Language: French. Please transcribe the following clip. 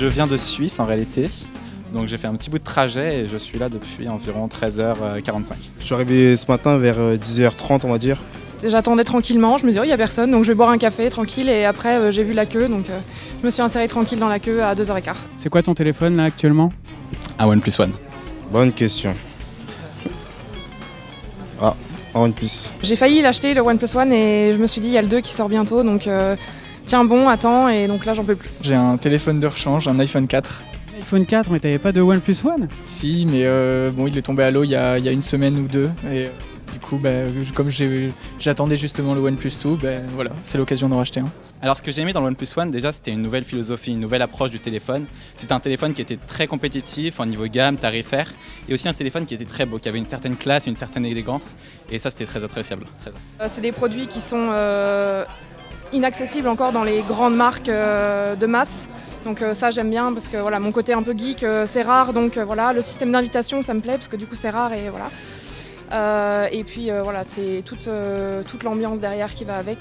Je viens de Suisse en réalité. Donc j'ai fait un petit bout de trajet et je suis là depuis environ 13h45. Je suis arrivé ce matin vers 10h30 on va dire. J'attendais tranquillement, je me disais, oh, il n'y a personne, donc je vais boire un café tranquille. Et après, euh, j'ai vu la queue, donc euh, je me suis inséré tranquille dans la queue à 2h15. C'est quoi ton téléphone là actuellement? Un OnePlus One. Bonne question. Ah, un OnePlus. J'ai failli l'acheter le OnePlus One et je me suis dit, il y a le 2 qui sort bientôt, donc euh, tiens bon, attends, et donc là, j'en peux plus. J'ai un téléphone de rechange, un iPhone 4. iPhone 4, mais t'avais pas de OnePlus One? Si, mais bon, il est tombé à l'eau il, y a une semaine ou deux. Et du coup, bah, comme j'attendais justement le OnePlus 2, ben voilà, c'est l'occasion d'en racheter un. Alors ce que j'ai aimé dans le OnePlus One, déjà c'était une nouvelle philosophie, une nouvelle approche du téléphone. C'était un téléphone qui était très compétitif en niveau gamme, tarifaire, et aussi un téléphone qui était très beau, qui avait une certaine classe, une certaine élégance, et ça c'était très appréciable. Euh, c'est des produits qui sont euh, inaccessibles encore dans les grandes marques euh, de masse. Donc ça j'aime bien parce que voilà mon côté un peu geek c'est rare donc voilà le système d'invitation ça me plaît parce que du coup c'est rare et voilà. Euh, et puis euh, voilà, c'est euh, toute l'ambiance derrière qui va avec.